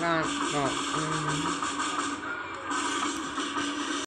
那那嗯。